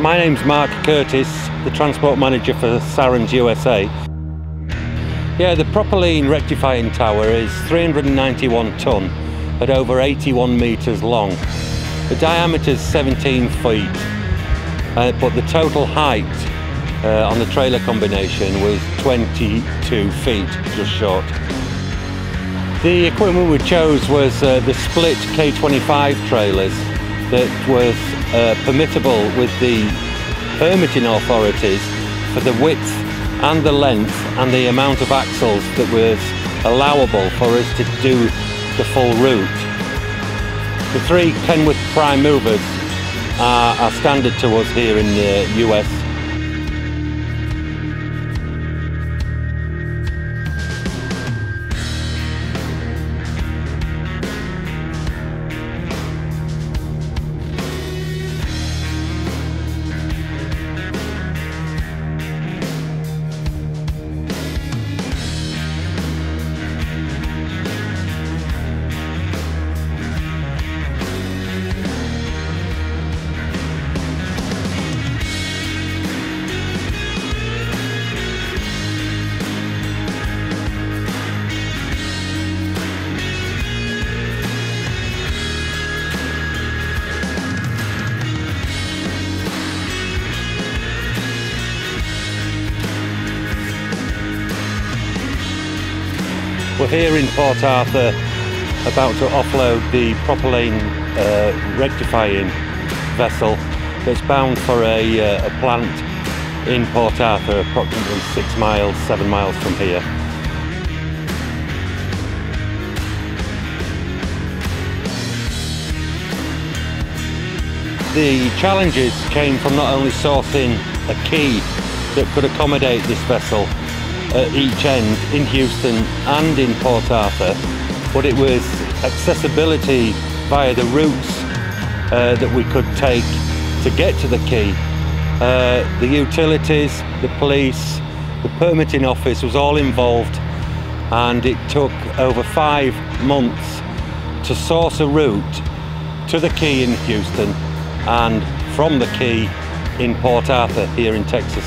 My name's Mark Curtis, the transport manager for Sarens USA. Yeah, the propylene rectifying tower is 391 tonne at over 81 metres long. The diameter is 17 feet, uh, but the total height uh, on the trailer combination was 22 feet, just short. The equipment we chose was uh, the split K25 trailers that was uh, permittable with the permitting authorities for the width and the length and the amount of axles that was allowable for us to do the full route. The three Kenworth prime movers are, are standard to us here in the US We're here in Port Arthur about to offload the propylene uh, rectifying vessel that's bound for a, uh, a plant in Port Arthur approximately six miles, seven miles from here. The challenges came from not only sourcing a quay that could accommodate this vessel at each end in Houston and in Port Arthur, but it was accessibility via the routes uh, that we could take to get to the quay. Uh, the utilities, the police, the permitting office was all involved and it took over five months to source a route to the quay in Houston and from the quay in Port Arthur here in Texas.